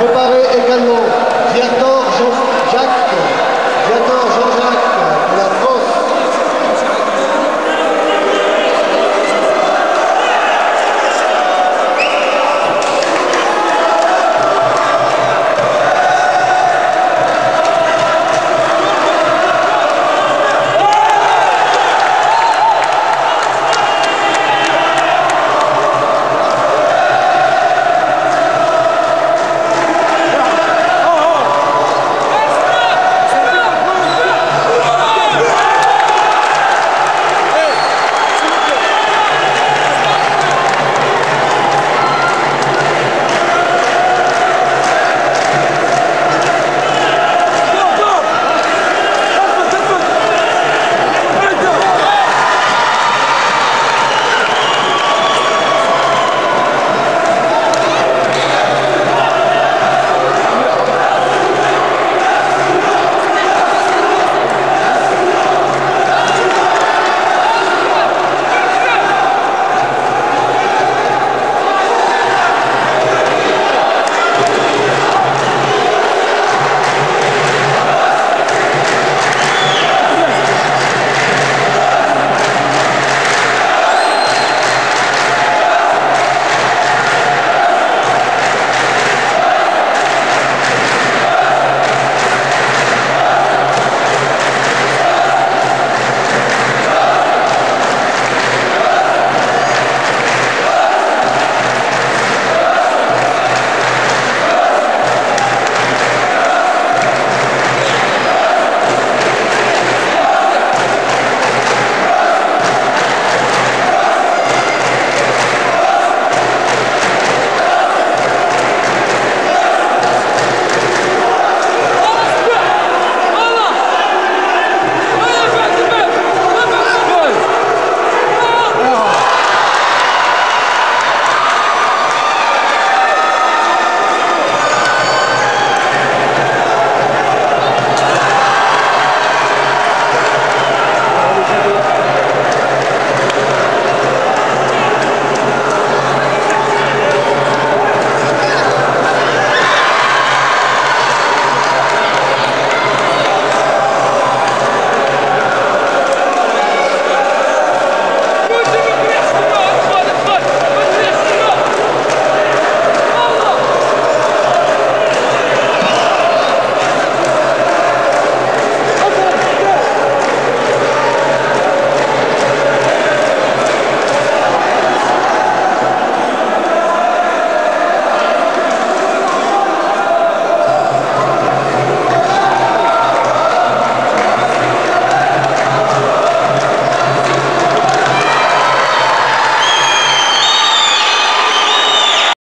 Préparez également.